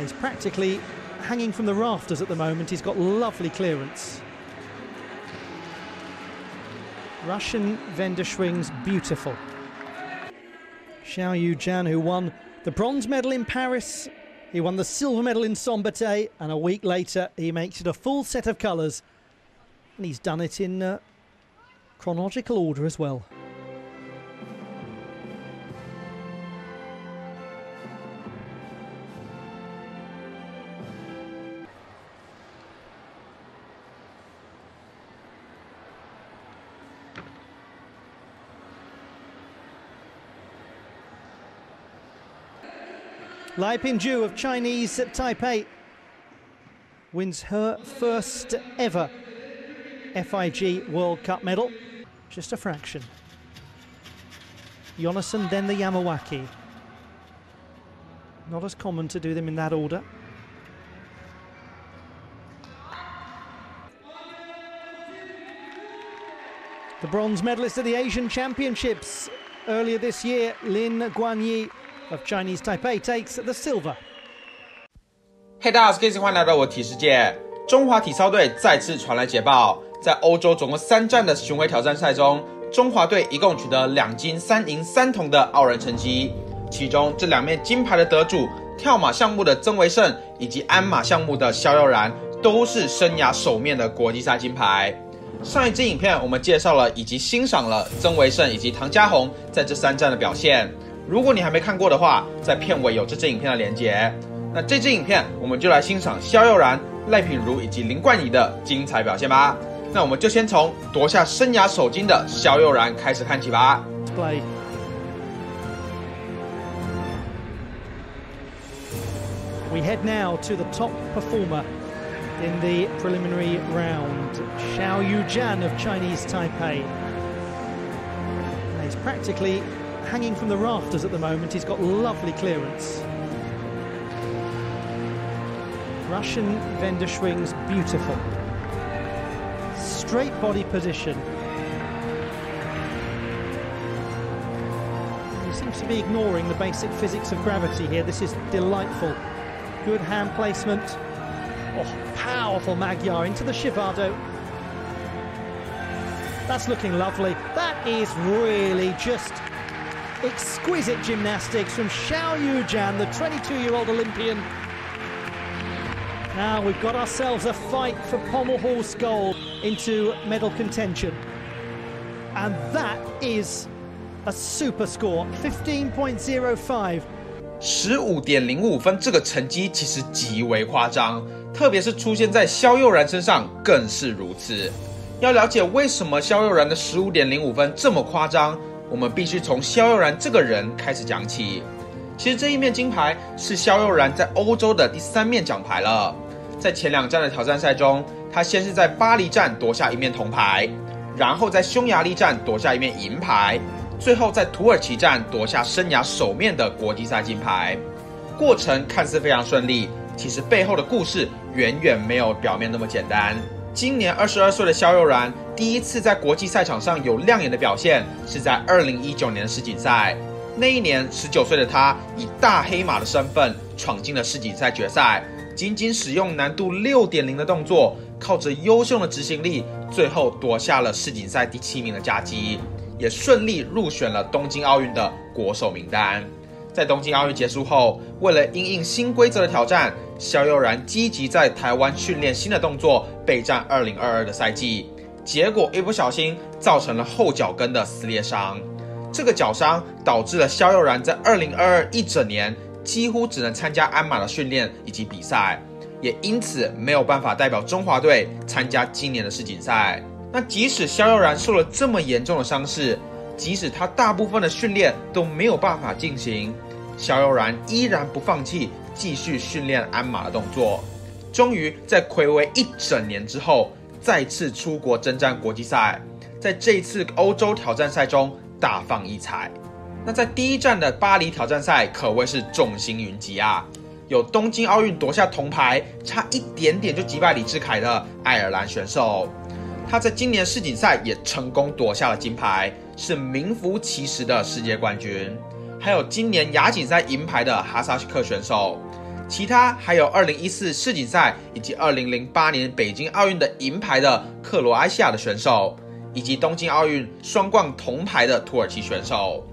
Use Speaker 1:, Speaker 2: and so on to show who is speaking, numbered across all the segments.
Speaker 1: He's practically hanging from the rafters at the moment. He's got lovely clearance. Russian vendor swings beautiful. Xiao Yu Jian, who won the bronze medal in Paris, he won the silver medal in Sombate, and a week later he makes it a full set of colours. And he's done it in uh, chronological order as well. Lai Pinju of Chinese Taipei wins her first ever FIG World Cup medal. Just a fraction. Jonassen, then the Yamawaki. Not as common to do them in that order. The bronze medalist at the Asian Championships earlier this year, Lin Guanyi of Chinese Taipei takes the silver.
Speaker 2: 嘿，大家好，我是欢迎来到我体世界。中华体操队再次传来捷报，在欧洲总共三站的巡回挑战赛中，中华队一共取得两金三银三铜的傲人成绩。其中这两面金牌的得主，跳马项目的曾维胜以及鞍马项目的肖耀然，都是生涯首面的国际赛金牌。上一支影片我们介绍了以及欣赏了曾维胜以及唐家红在这三站的表现。如果你还没看过的话，在片尾有这支影片的连接。那这支影片，我们就来欣赏肖佑然、赖品如以及林冠仪的精彩表现吧。那我们就先从夺下生涯首金的肖佑然开始看起吧。
Speaker 1: Play. We head now to the top performer in the preliminary round, Xiao Yujian of Chinese Taipei. He's practically hanging from the rafters at the moment. He's got lovely clearance. Russian vendor swings beautiful. Straight body position. He seems to be ignoring the basic physics of gravity here. This is delightful. Good hand placement. Oh, powerful Magyar into the Shivado. That's looking lovely. That is really just exquisite gymnastics from Xiao Yujian, the 22-year-old Olympian. Now we've got ourselves a fight for Pommel Horse gold into medal contention. And that is a super score, 15.05.
Speaker 2: 十五点零五分这个成绩其实极为夸张，特别是出现在肖佑然身上更是如此。要了解为什么肖佑然的十五点零五分这么夸张， 我们必须从肖悠然这个人开始讲起。其实这一面金牌是肖悠然在欧洲的第三面奖牌了。在前两站的挑战赛中，他先是在巴黎站夺下一面铜牌，然后在匈牙利站夺下一面银牌，最后在土耳其站夺下生涯首面的国际赛金牌。过程看似非常顺利，其实背后的故事远远没有表面那么简单。今年二十二岁的肖悠然第一次在国际赛场上有亮眼的表现，是在二零一九年世锦赛。那一年，十九岁的他以大黑马的身份闯进了世锦赛决赛，仅仅使用难度六点零的动作，靠着优秀的执行力，最后夺下了世锦赛第七名的佳绩，也顺利入选了东京奥运的国手名单。在东京奥运结束后，为了应应新规则的挑战，肖悠然积极在台湾训练新的动作，备战二零二二的赛季。结果一不小心造成了后脚跟的撕裂伤，这个脚伤导致了肖佑然在二零二二一整年几乎只能参加鞍马的训练以及比赛，也因此没有办法代表中华队参加今年的世锦赛。那即使肖佑然受了这么严重的伤势，即使他大部分的训练都没有办法进行。肖佑然依然不放弃，继续训练鞍马的动作。终于在暌违一整年之后，再次出国征战国际赛，在这一次欧洲挑战赛中大放异彩。那在第一站的巴黎挑战赛可谓是众星云集啊！有东京奥运夺下铜牌，差一点点就击败李智凯的爱尔兰选手，他在今年世锦赛也成功夺下了金牌，是名副其实的世界冠军。还有今年亚锦赛银牌的哈萨克选手，其他还有2014世锦赛以及2008年北京奥运的银牌的克罗埃西亚的选手，以及东京奥运双冠铜牌的土耳其选手。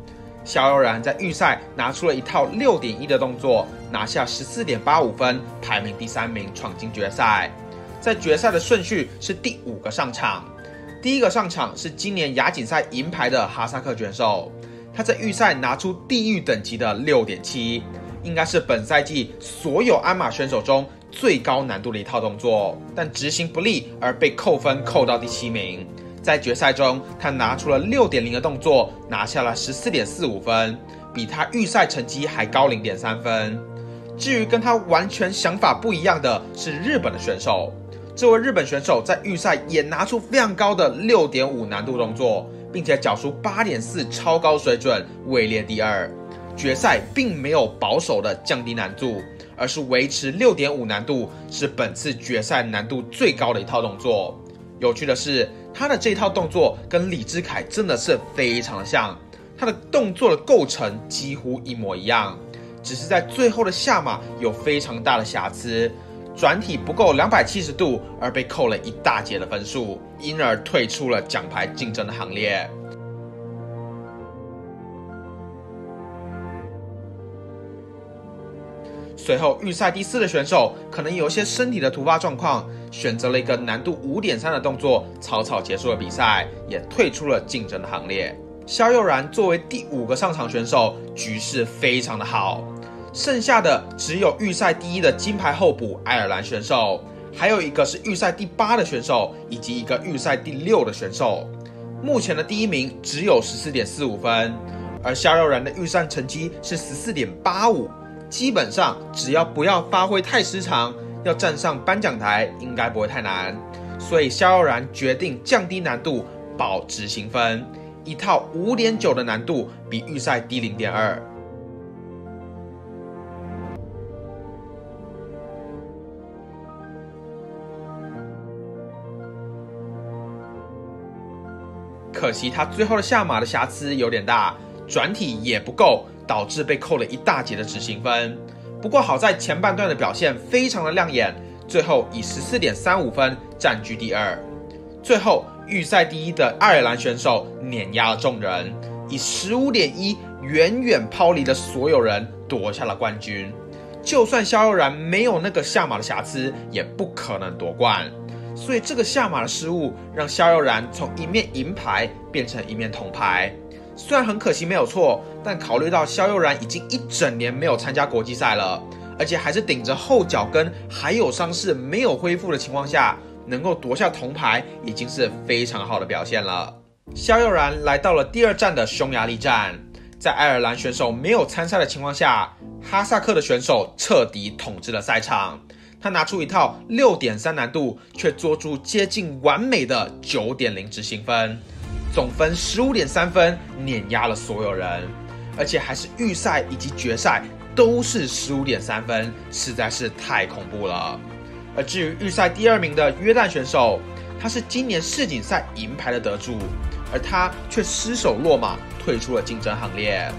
Speaker 2: 肖悠然在预赛拿出了一套六点一的动作，拿下十四点八五分，排名第三名，闯进决赛。在决赛的顺序是第五个上场，第一个上场是今年亚锦赛银牌的哈萨克选手，他在预赛拿出地狱等级的六点七，应该是本赛季所有鞍马选手中最高难度的一套动作，但执行不力而被扣分扣到第七名。在决赛中，他拿出了六点零的动作，拿下了十四点四五分，比他预赛成绩还高零点三分。至于跟他完全想法不一样的是日本的选手，这位日本选手在预赛也拿出非常高的六点五难度动作，并且缴出八点四超高水准，位列第二。决赛并没有保守的降低难度，而是维持六点五难度，是本次决赛难度最高的一套动作。有趣的是。他的这套动作跟李智凯真的是非常的像，他的动作的构成几乎一模一样，只是在最后的下马有非常大的瑕疵，转体不够两百七十度而被扣了一大截的分数，因而退出了奖牌竞争的行列。随后，预赛第四的选手可能有一些身体的突发状况，选择了一个难度五点三的动作，草草结束了比赛，也退出了竞争的行列。肖佑然作为第五个上场选手，局势非常的好，剩下的只有预赛第一的金牌候补爱尔兰选手，还有一个是预赛第八的选手，以及一个预赛第六的选手。目前的第一名只有十四点四五分，而肖佑然的预赛成绩是十四点八五。基本上只要不要发挥太失常，要站上颁奖台应该不会太难。所以肖耀然决定降低难度，保执行分，一套五点九的难度比预赛低零点二。可惜他最后的下马的瑕疵有点大，转体也不够。导致被扣了一大截的执行分，不过好在前半段的表现非常的亮眼，最后以十四点三五分占据第二。最后预赛第一的爱尔兰选手碾压了众人，以十五点一远远抛离了所有人，夺下了冠军。就算肖悠然没有那个下马的瑕疵，也不可能夺冠。所以这个下马的失误，让肖悠然从一面银牌变成一面铜牌。虽然很可惜没有错，但考虑到肖佑然已经一整年没有参加国际赛了，而且还是顶着后脚跟还有伤势没有恢复的情况下，能够夺下铜牌已经是非常好的表现了。肖佑然来到了第二站的匈牙利站，在爱尔兰选手没有参赛的情况下，哈萨克的选手彻底统治了赛场。他拿出一套六点三难度，却做出接近完美的九点零执行分。总分十五点三分，碾压了所有人，而且还是预赛以及决赛都是十五点三分，实在是太恐怖了。而至于预赛第二名的约旦选手，他是今年世锦赛银牌的得主，而他却失手落马，退出了竞争行列。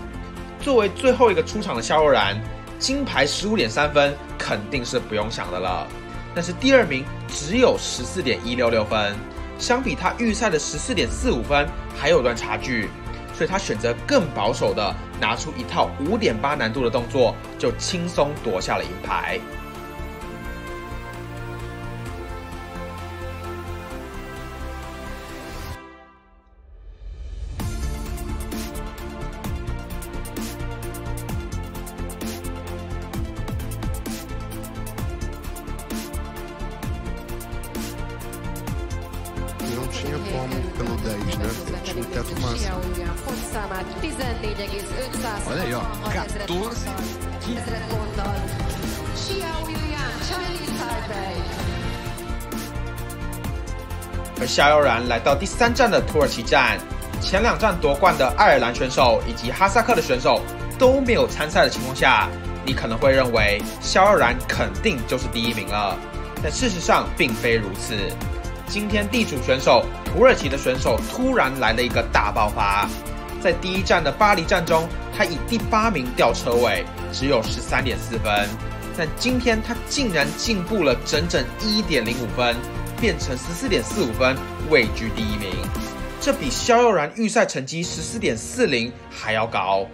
Speaker 2: 作为最后一个出场的肖若然，金牌十五点三分肯定是不用想的了，但是第二名只有十四点一六六分。相比他预赛的十四点四五分，还有段差距，所以他选择更保守的，拿出一套五点八难度的动作，就轻松夺下了银牌。而夏悠然来到第三站的土耳其站，前两站夺冠的爱尔兰选手以及哈萨克的选手都没有参赛的情况下，你可能会认为萧悠然肯定就是第一名了，但事实上并非如此。今天地主选手土耳其的选手突然来了一个大爆发，在第一站的巴黎站中，他以第八名掉车尾，只有十三点四分，但今天他竟然进步了整整一点零五分，变成十四点四五分，位居第一名。这比肖佑然预赛成绩十四点四零还要高。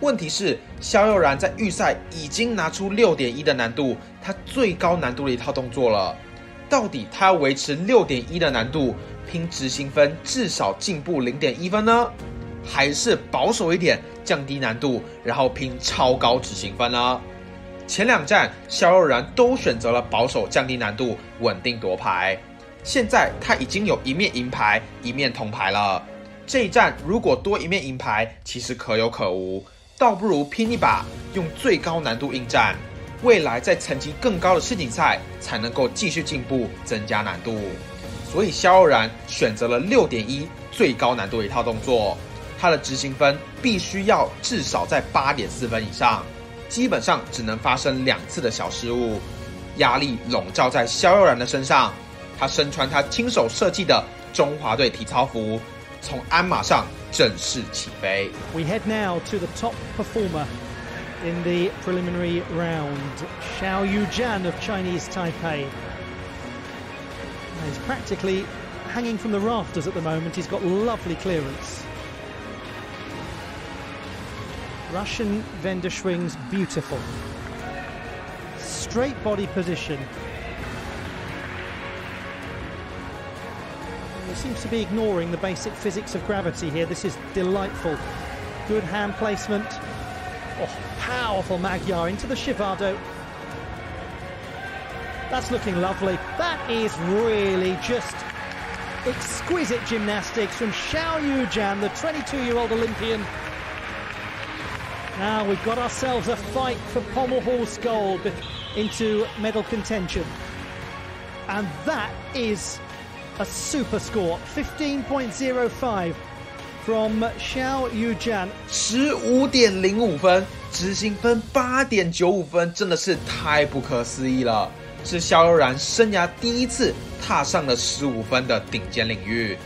Speaker 2: 问题是，肖佑然在预赛已经拿出六点一的难度，他最高难度的一套动作了。到底他要维持六点一的难度，拼执行分至少进步零点一分呢，还是保守一点降低难度，然后拼超高执行分呢？前两站肖若然都选择了保守降低难度，稳定夺牌。现在他已经有一面银牌，一面铜牌了。这一站如果多一面银牌，其实可有可无，倒不如拼一把，用最高难度应战。未来在层级更高的世锦赛才能够继续进步，增加难度。所以肖佑然选择了六点一最高难度一套动作，他的执行分必须要至少在八点四分以上，基本上只能发生两次的小失误，压力笼罩在肖佑然的身上。他身穿他亲手设计的中华队体操服，从鞍马上正式起飞。
Speaker 1: We head now to the top performer. In the preliminary round. Xiao Yujian of Chinese Taipei. He's practically hanging from the rafters at the moment. He's got lovely clearance. Russian vendor swings beautiful. Straight body position. He seems to be ignoring the basic physics of gravity here. This is delightful. Good hand placement. Oh, powerful Magyar into the Shivado. That's looking lovely. That is really just exquisite gymnastics from Xiao Yujian, the 22-year-old Olympian. Now we've got ourselves a fight for pommel horse gold into medal contention. And that is a super score, 15.05 from Xiao Yujian，
Speaker 2: 十五点零五分，执行分八点九五分，真的是太不可思议了。是肖悠然生涯第一次踏上了十五分的顶尖领域。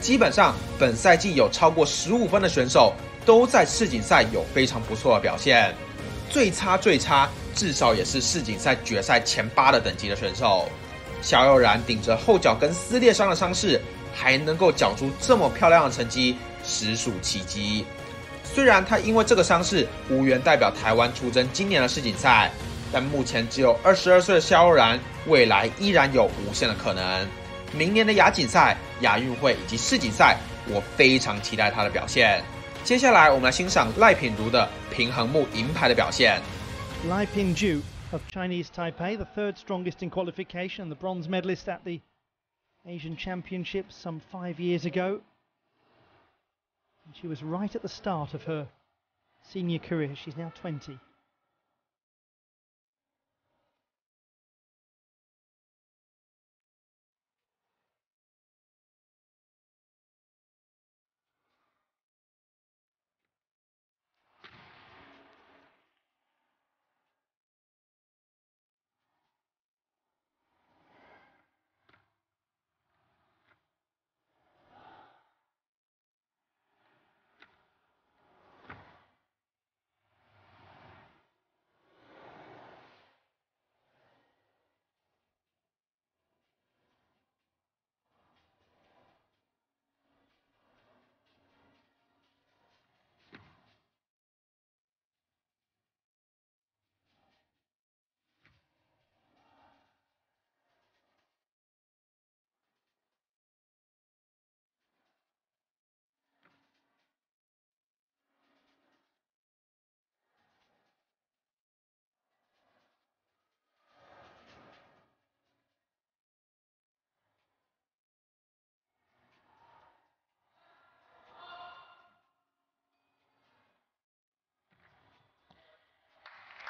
Speaker 2: 基本上，本赛季有超过十五分的选手都在世锦赛有非常不错的表现。最差最差，至少也是世锦赛决赛前八的等级的选手。肖悠然顶着后脚跟撕裂伤的伤势，还能够缴出这么漂亮的成绩。实属奇迹。虽然他因为这个伤势无缘代表台湾出征今年的世锦赛，但目前只有二十二岁的萧然，未来依然有无限的可能。明年的亚锦赛、亚运会以及世锦赛，我非常期待他的表现。接下来，我们来欣赏赖品如的平衡木银牌的表现。
Speaker 1: Lai Pingju of Chinese Taipei, the third strongest in qualification, the bronze medalist at the Asian Championships some five years ago. She was right at the start of her senior career. She's now 20.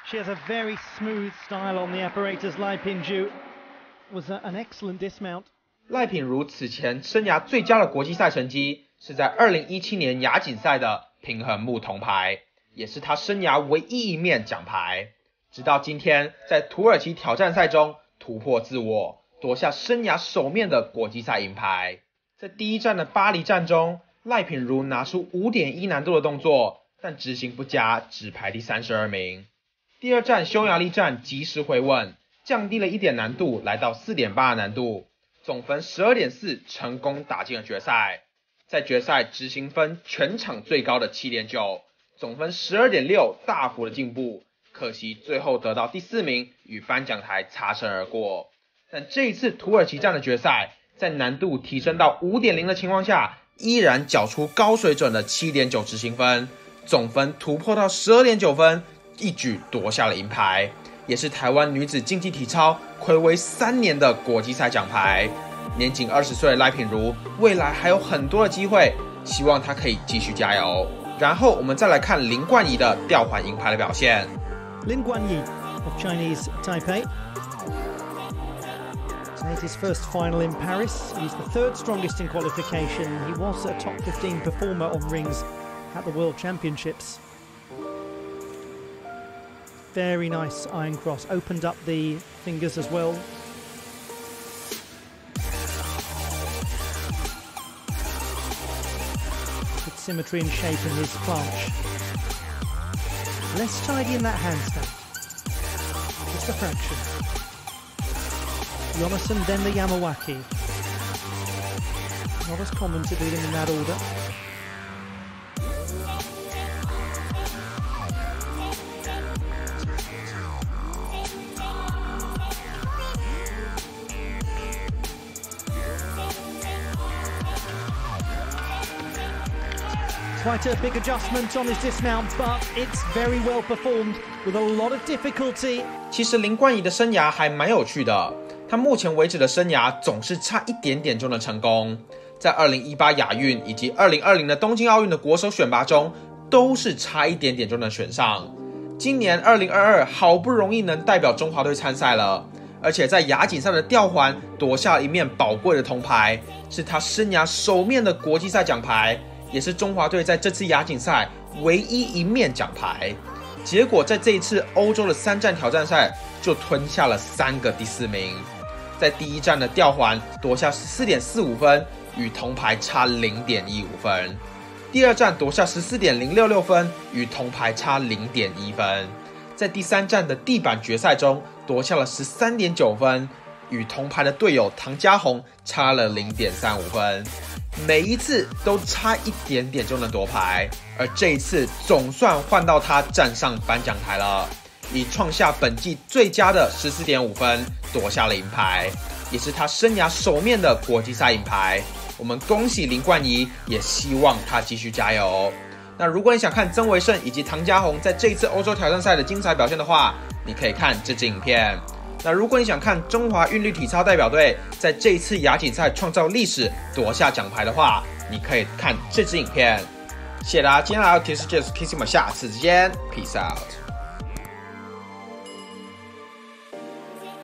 Speaker 1: She has a very smooth style on the apparatus. Lai Pinju was an excellent dismount.
Speaker 2: 赖品如此前生涯最佳的国际赛成绩是在2017年亚锦赛的平衡木铜牌，也是他生涯唯一一面奖牌。直到今天，在土耳其挑战赛中突破自我，夺下生涯首面的国际赛银牌。在第一站的巴黎站中，赖品如拿出5.1难度的动作，但执行不佳，只排第三十二名。第二站匈牙利站及时回稳，降低了一点难度，来到四点八的难度，总分十二点四，成功打进了决赛。在决赛执行分全场最高的七点九，总分十二点六，大幅的进步。可惜最后得到第四名，与颁奖台擦身而过。但这一次土耳其站的决赛，在难度提升到五点零的情况下，依然缴出高水准的七点九执行分，总分突破到十二点九分。一举夺下了银牌，也是台湾女子竞技体操暌违三年的国际赛奖牌。年仅二十岁的赖品如，未来还有很多的机会，希望她可以继续加油。然后我们再来看林冠仪的吊环银牌的表现。
Speaker 1: 林冠仪 of Chinese Taipei. Made his first final in Paris. He's the third strongest in qualification. He was a top 15 performer on rings at the World Championships. Very nice iron cross. Opened up the fingers as well. Good symmetry and shape in his planche. Less tidy in that handstand. Just a fraction. Jonathan, then the Yamawaki. Not as common to do them in that order. Quite a big adjustment on his dismount, but it's very well performed with a lot of difficulty.
Speaker 2: 其实林冠仪的生涯还蛮有趣的，他目前为止的生涯总是差一点点就能成功。在2018亚运以及2020的东京奥运的国手选拔中，都是差一点点就能选上。今年2022好不容易能代表中华队参赛了，而且在亚锦赛的吊环夺下一面宝贵的铜牌，是他生涯首面的国际赛奖牌。也是中华队在这次亚锦赛唯一一面奖牌，结果在这一次欧洲的三站挑战赛就吞下了三个第四名，在第一站的吊环夺下十四点四五分，与铜牌差零点一五分；第二站夺下十四点零六六分，与铜牌差零点一分；在第三站的地板决赛中夺下了十三点九分，与铜牌的队友唐家红差了零点三五分。每一次都差一点点就能夺牌，而这一次总算换到他站上颁奖台了，以创下本季最佳的十四点五分夺下了银牌，也是他生涯首面的国际赛银牌。我们恭喜林冠仪，也希望他继续加油。那如果你想看曾维胜以及唐家红在这一次欧洲挑战赛的精彩表现的话，你可以看这支影片。那如果你想看中华韵律体操代表队在这一次亚锦赛创造历史夺下奖牌的话，你可以看这支影片。谢谢大家，今天来到 Kiss Jazz Kiss，我们下次见，Peace out。